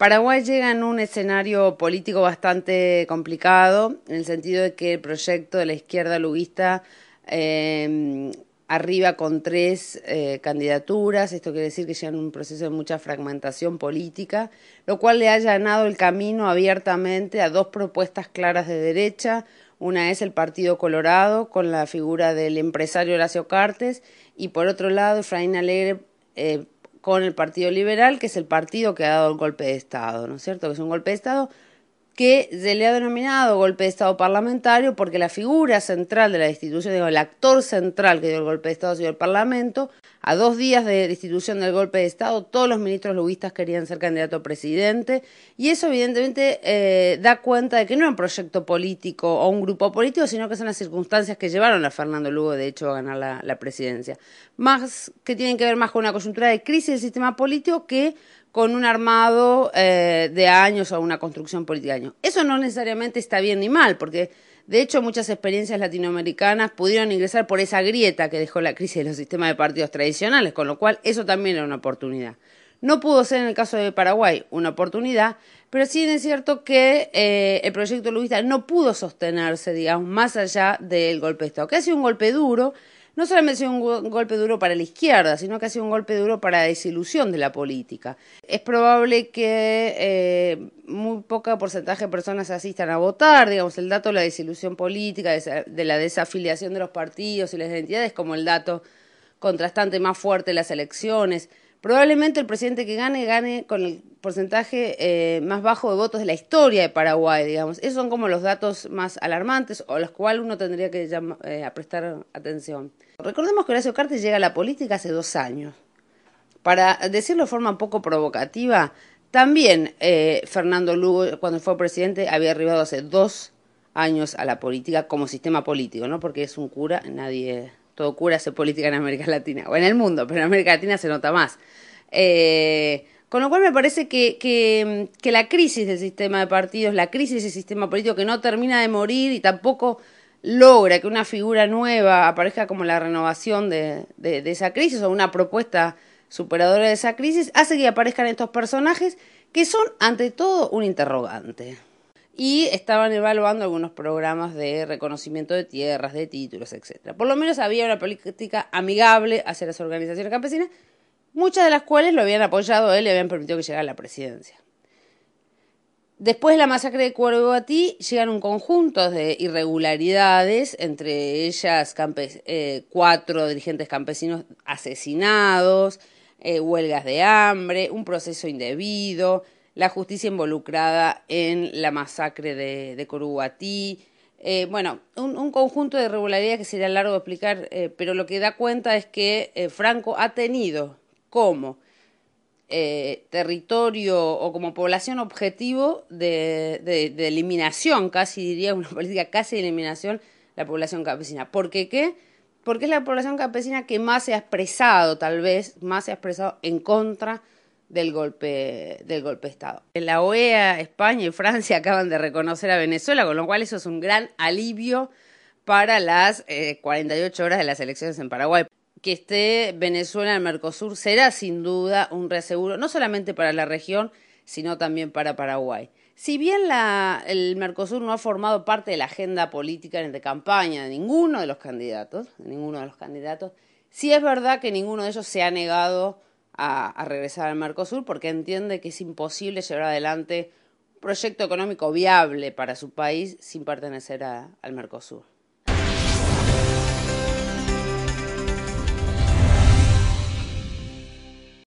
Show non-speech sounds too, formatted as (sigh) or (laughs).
Paraguay llega en un escenario político bastante complicado, en el sentido de que el proyecto de la izquierda luguista eh, arriba con tres eh, candidaturas, esto quiere decir que llega en un proceso de mucha fragmentación política, lo cual le ha allanado el camino abiertamente a dos propuestas claras de derecha. Una es el Partido Colorado, con la figura del empresario Horacio Cartes, y por otro lado, Efraín Alegre eh, con el Partido Liberal, que es el partido que ha dado el golpe de Estado, ¿no es cierto? Que es un golpe de Estado que se le ha denominado golpe de Estado parlamentario porque la figura central de la institución, el actor central que dio el golpe de Estado ha sido el Parlamento. A dos días de institución del golpe de Estado, todos los ministros luguistas querían ser candidato a presidente y eso evidentemente eh, da cuenta de que no es un proyecto político o un grupo político, sino que son las circunstancias que llevaron a Fernando Lugo, de hecho, a ganar la, la presidencia. Más que tienen que ver más con una coyuntura de crisis del sistema político que con un armado eh, de años o una construcción política de años. Eso no necesariamente está bien ni mal, porque de hecho muchas experiencias latinoamericanas pudieron ingresar por esa grieta que dejó la crisis de los sistemas de partidos tradicionales, con lo cual eso también era una oportunidad. No pudo ser en el caso de Paraguay una oportunidad, pero sí es cierto que eh, el proyecto luista no pudo sostenerse, digamos, más allá del golpe de Estado, que ha sido un golpe duro, no solamente ha sido un golpe duro para la izquierda, sino que ha sido un golpe duro para la desilusión de la política. Es probable que eh, muy poco porcentaje de personas asistan a votar, digamos, el dato de la desilusión política, de la desafiliación de los partidos y las identidades, como el dato contrastante más fuerte de las elecciones. Probablemente el presidente que gane gane con el porcentaje eh, más bajo de votos de la historia de Paraguay, digamos. Esos son como los datos más alarmantes o los cuales uno tendría que eh, prestar atención. Recordemos que Horacio Cartes llega a la política hace dos años. Para decirlo de forma un poco provocativa, también eh, Fernando Lugo, cuando fue presidente, había arribado hace dos años a la política como sistema político, ¿no? Porque es un cura, nadie todo cura hace política en América Latina, o en el mundo, pero en América Latina se nota más. Eh, con lo cual me parece que, que, que, la crisis del sistema de partidos, la crisis del sistema político que no termina de morir y tampoco logra que una figura nueva aparezca como la renovación de, de, de esa crisis o una propuesta superadora de esa crisis, hace que aparezcan estos personajes que son ante todo un interrogante y estaban evaluando algunos programas de reconocimiento de tierras, de títulos, etc. Por lo menos había una política amigable hacia las organizaciones campesinas, muchas de las cuales lo habían apoyado él y habían permitido que llegara a la presidencia. Después de la masacre de Cuervoatí llegan un conjunto de irregularidades, entre ellas eh, cuatro dirigentes campesinos asesinados, eh, huelgas de hambre, un proceso indebido, la justicia involucrada en la masacre de, de. Eh, bueno, un, un, conjunto de irregularidades que sería largo de explicar, eh, pero lo que da cuenta es que eh, Franco ha tenido como territorio o como población objetivo de, eliminación, casi diría una (laughs) política casi de eliminación, la población campesina. ¿Por qué qué? Porque es la población campesina que más se ha expresado, tal vez, más se ha expresado en contra del golpe, del golpe de Estado. La OEA, España y Francia (laughs) acaban de reconocer a Venezuela, con lo cual eso es un gran alivio para las eh, 48 horas de las elecciones en Paraguay. Que esté Venezuela en el Mercosur será sin duda un reaseguro, no solamente para la región, sino también para Paraguay. Si bien la, el Mercosur no ha formado parte de la agenda política de campaña de ninguno de los candidatos, de ninguno de los candidatos, sí es verdad que ninguno de ellos se ha negado a, regresar al Mercosur porque entiende que es imposible llevar adelante un proyecto económico viable para su país sin pertenecer a, al Mercosur.